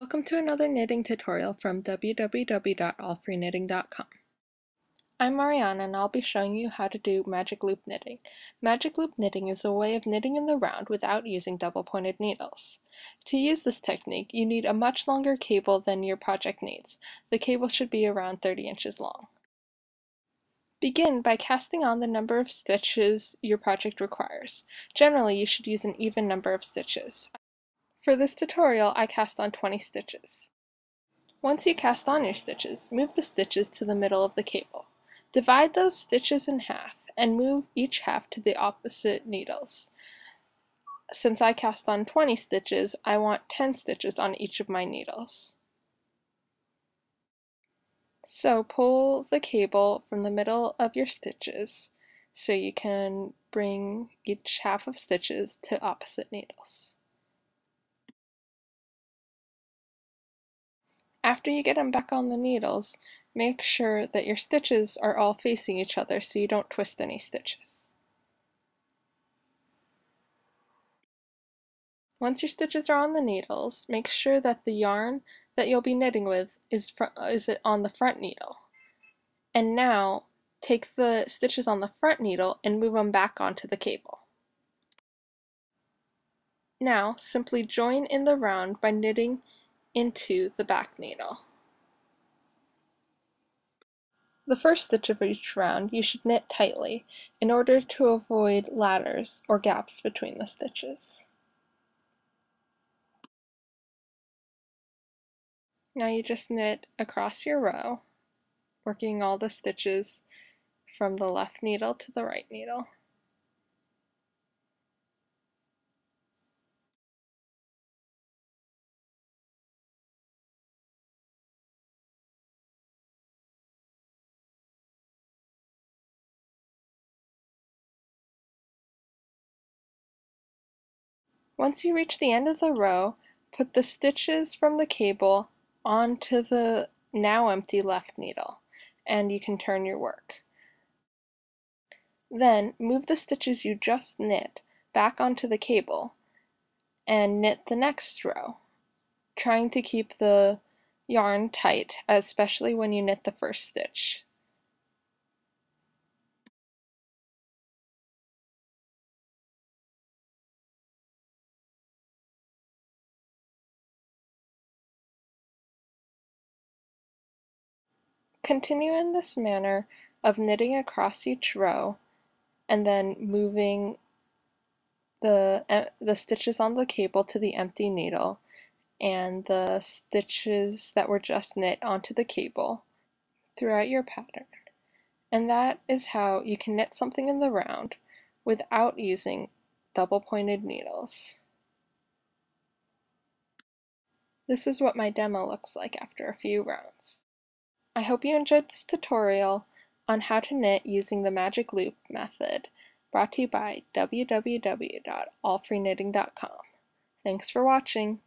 Welcome to another knitting tutorial from www.allfreeknitting.com. I'm Mariana and I'll be showing you how to do magic loop knitting. Magic loop knitting is a way of knitting in the round without using double pointed needles. To use this technique, you need a much longer cable than your project needs. The cable should be around 30 inches long. Begin by casting on the number of stitches your project requires. Generally, you should use an even number of stitches. For this tutorial, I cast on 20 stitches. Once you cast on your stitches, move the stitches to the middle of the cable. Divide those stitches in half and move each half to the opposite needles. Since I cast on 20 stitches, I want 10 stitches on each of my needles. So pull the cable from the middle of your stitches so you can bring each half of stitches to opposite needles. After you get them back on the needles, make sure that your stitches are all facing each other so you don't twist any stitches. Once your stitches are on the needles, make sure that the yarn that you'll be knitting with is, is it on the front needle. And now, take the stitches on the front needle and move them back onto the cable. Now, simply join in the round by knitting into the back needle. The first stitch of each round you should knit tightly in order to avoid ladders or gaps between the stitches. Now you just knit across your row, working all the stitches from the left needle to the right needle. Once you reach the end of the row, put the stitches from the cable onto the now empty left needle, and you can turn your work. Then move the stitches you just knit back onto the cable and knit the next row, trying to keep the yarn tight, especially when you knit the first stitch. Continue in this manner of knitting across each row and then moving the, the stitches on the cable to the empty needle and the stitches that were just knit onto the cable throughout your pattern. And that is how you can knit something in the round without using double pointed needles. This is what my demo looks like after a few rounds. I hope you enjoyed this tutorial on how to knit using the magic loop method brought to you by www.allfreeknitting.com. Thanks for watching.